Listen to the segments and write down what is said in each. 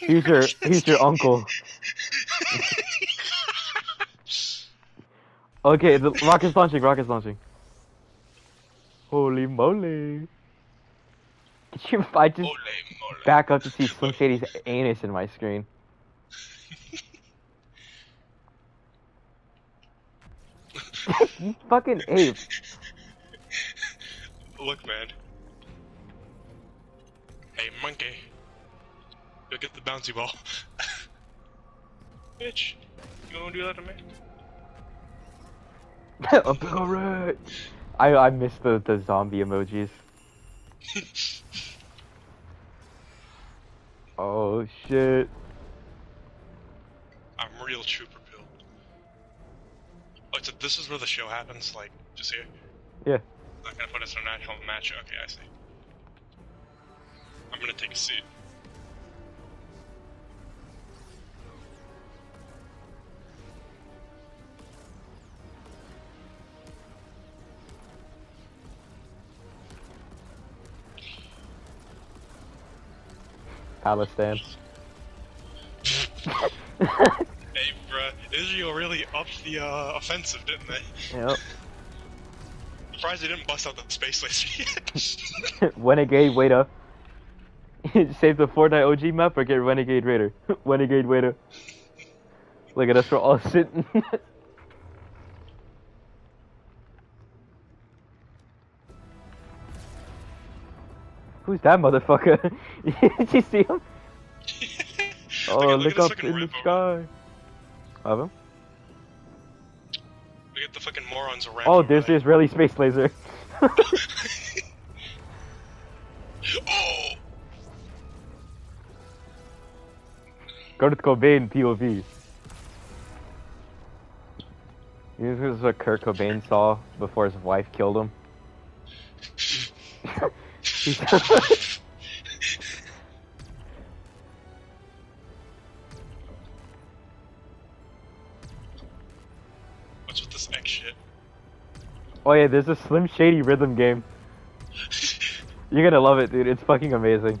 He's your he's your uncle. okay, the rocket's launching. Rocket's launching. Holy moly! Could you, I just back up to see Slim Shady's anus in my screen. you fucking ape. Look, man. Hey, monkey. You'll get the bouncy ball. Bitch, you gonna do that to me? A parrot. I I miss the the zombie emojis. Oh shit. I'm real trooper pill. Oh, so this is where the show happens, like, just here? Yeah. Not gonna put us in an actual match. Okay, I see. I'm gonna take a seat. Palestine. Hey, bruh, Israel really upped the uh, offensive, didn't they? yep. Surprised they didn't bust out the space laser yet. Renegade Waiter. Save the Fortnite OG map or get Renegade Raider. Renegade Waiter. Look at us, we're all sitting. Who's that motherfucker? Did you see him? Oh, at- look, at this up in the sky. Have him? We get the fucking morons around. Oh, there's the Israeli space laser. oh! Kurt Cobain POV. This is what Kurt Cobain saw before his wife killed him. What's with this X shit? oh yeah, there's a Slim Shady rhythm game. You're gonna love it, dude. It's fucking amazing.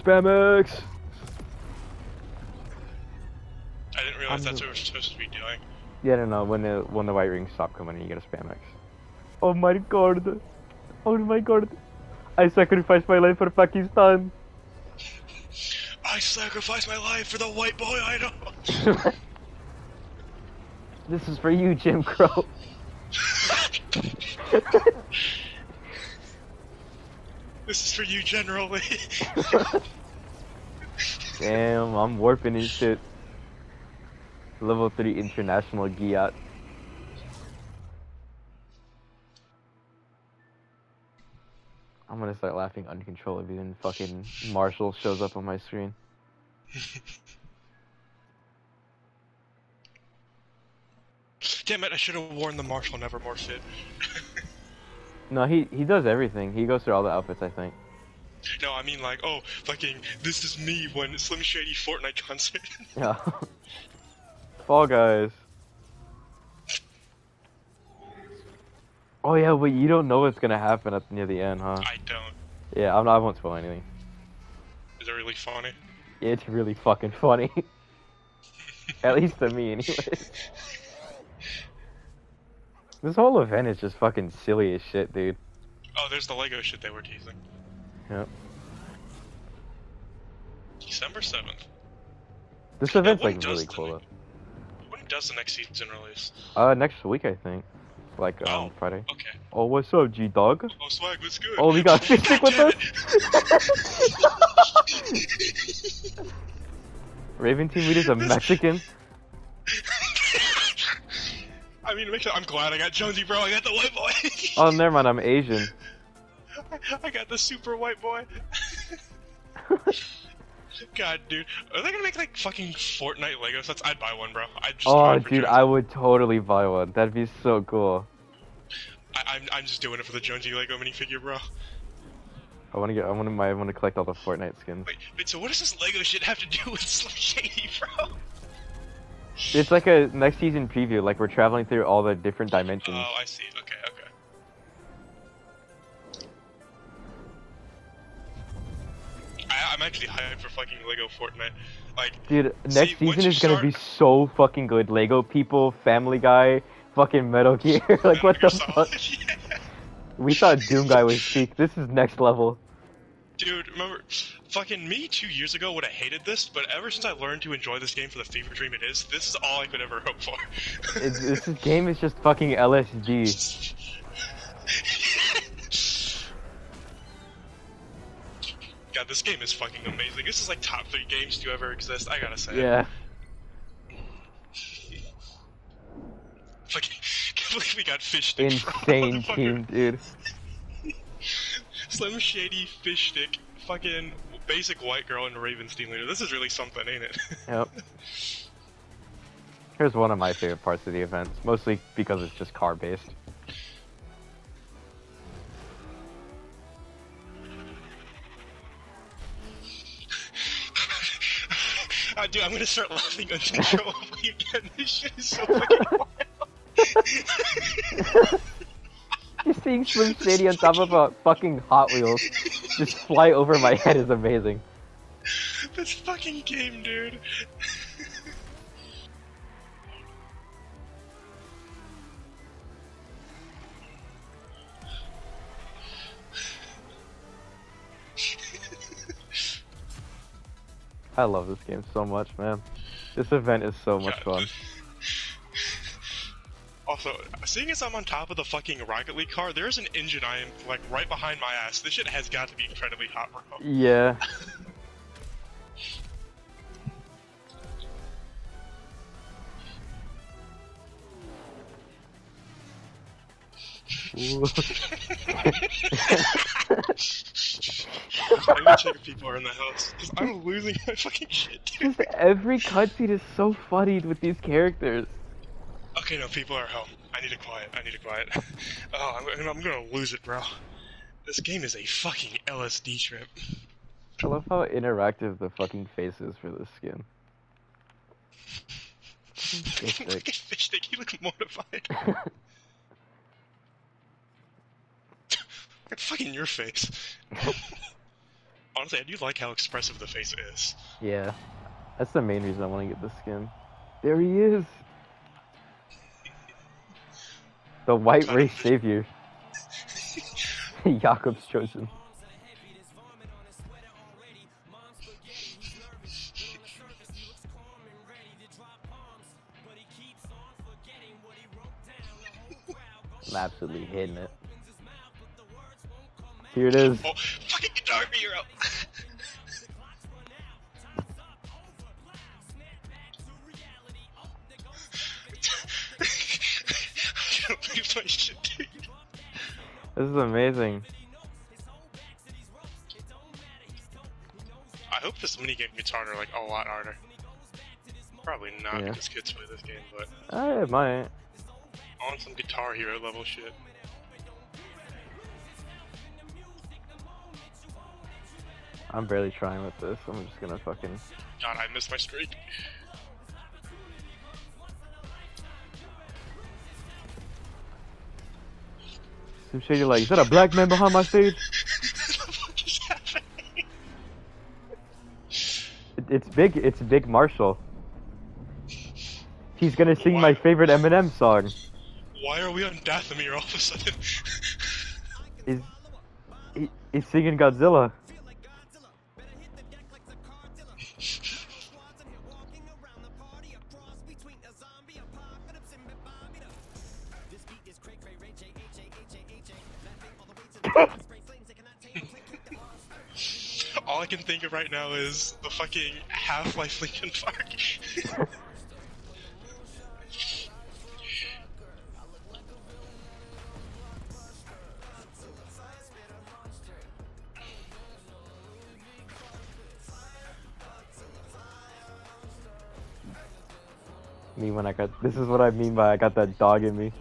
Spamex. I didn't realize that's what we're supposed to be doing. Yeah, no, no. When the when the white rings stop coming, you get a Spamex. Oh my god. Oh my god. I sacrificed my life for Pakistan. I sacrificed my life for the white boy idol! this is for you, Jim Crow. this is for you, generally. Damn, I'm warping his shit. Level 3 international Giat. I'm gonna start laughing uncontrollably when fucking Marshall shows up on my screen. Damn it, I should have worn the Marshall Nevermore fit. No, he he does everything. He goes through all the outfits, I think. no, I mean like, oh, fucking, this is me when Slim Shady Fortnite concert. Yeah. Fall Guys. Oh yeah, but you don't know what's gonna happen at near the end, huh? I don't. Yeah, I'm not, I won't spoil anything. Is it really funny? It's really fucking funny. At least to me, anyways. This whole event is just fucking silly as shit, dude. Oh, there's the Lego shit they were teasing. Yep. December 7th. This event's like really cool When does the next season release? Uh, next week I think, like um Oh. Friday. Okay. Oh, what's up, G Dog? Oh, swag, what's good? Oh, we got Fishstick with us. Raven Team Leader's a Mexican. I mean, make sure, I'm glad I got Jonesy, bro. I got the white boy. Oh, never mind. I'm Asian. I got the super white boy. God, dude, are they gonna make like fucking Fortnite Lego sets? I'd buy one, bro. I'd just Oh, dude. I would totally buy one. That'd be so cool. I, I'm, I'm just doing it for the Jonesy Lego minifigure, bro. I want to get. I want to. I want to collect all the Fortnite skins. Wait, wait. So what does this Lego shit have to do with Slim Shady, bro? It's like a next season preview. Like we're traveling through all the different dimensions. Oh, I see. Okay. Actually hyped for fucking Lego Fortnite. Like, Dude, next once season is gonna be so fucking good. Lego people, Family Guy, fucking Metal Gear. like, what the Metal fuck? Yeah. We thought Doom Guy was peak. This is next level. Dude, remember, fucking me two years ago would have hated this, but ever since I learned to enjoy this game for the fever dream it is, this is all I could ever hope for. It's, this game is just fucking LSD. God, this game is fucking amazing. This is like top three games to ever exist. I gotta say. Yeah. Fucking, can't believe we got fish stick. Insane team, dude. Slim Shady fish stick. Fucking basic white girl and Raven Team Leader. This is really something, ain't it? Yep. Here's one of my favorite parts of the event, mostly because it's just car based. Uh, dude, I'm gonna start laughing uncontrollably again. This shit is so fucking wild. Just seeing Slim Shady on top of a fucking Hot Wheels just fly over my head is amazing. this fucking game, dude. I love this game so much, man. This event is so much God. fun. Also, seeing as I'm on top of the fucking Rocket League car, there's an engine I am like right behind my ass. This shit has got to be incredibly hot, bro. Yeah. Ooh. I need to check if people are in the house because I'm losing my fucking shit, dude. Just every cutscene is so funny with these characters. Okay, no, people are home. I need to quiet. I need to quiet. Oh, I'm, I'm gonna lose it, bro. This game is a fucking LSD trip. I love how interactive the fucking face is for this skin. Fish Look stick. at fish stick. You look mortified. At fucking your face. Honestly, I do like how expressive the face is. yeah. That's the main reason I want to get this skin. There he is! The white race savior. Jakob's chosen. I'm absolutely hitting it. Here it is. Oh, fucking Guitar Hero! I can't believe my shit. This is amazing. I hope this minigame guitar are like a lot harder. Probably not Yeah. because kids play this game, but I might. I want some Guitar Hero level shit. I'm barely trying with this. I'm just gonna fucking. God, I missed my streak. Some shady like, is that a black man behind my stage? what the fuck is happening? It, it's big. It's Big Marshall. He's gonna sing my favorite Eminem song. Why are we on Dathomir all of a sudden? He's he, he's singing Godzilla. all I can think of right now is the fucking Half-Life Linkin Park. Me when I got this is what I mean by I got that dog in me.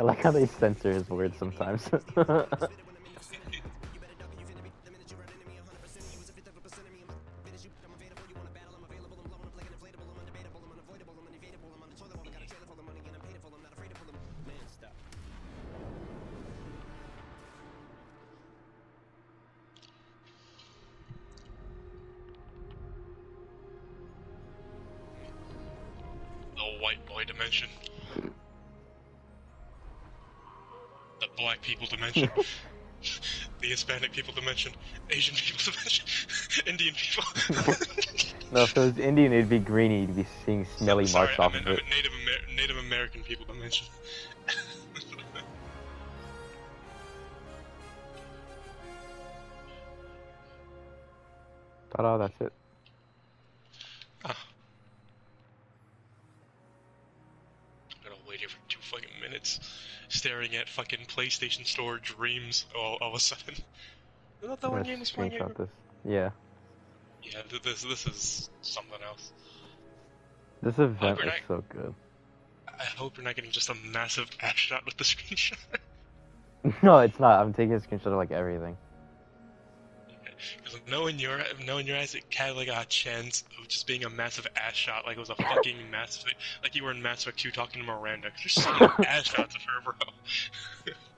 I like how they censor his words sometimes. The white boy dimension. Black people dimension. the Hispanic people dimension. Asian people dimension. Indian people. no, if it was Indian, it'd be greeny. You'd be seeing smelly Sorry, marks I off meant, of I it. meant Native, Amer- Native American people dimension. Ta-da, that's it. Ah. Gotta wait here for two fucking minutes, staring at fucking PlayStation Store dreams all, all of a sudden. Is that the I'm one gonna game is playing? this. Yeah. Yeah, th- this this is something else. This event is not- so good. I hope you're not getting just a massive ass shot with the screenshot. no, it's not. I'm taking a screenshot of like everything. Because knowing your knowing your eyes, it had like a chance of just being a massive ass shot, like it was a fucking massive, like you were in Mass Effect 2 talking to Miranda. 'cause so many ass shots of her, bro.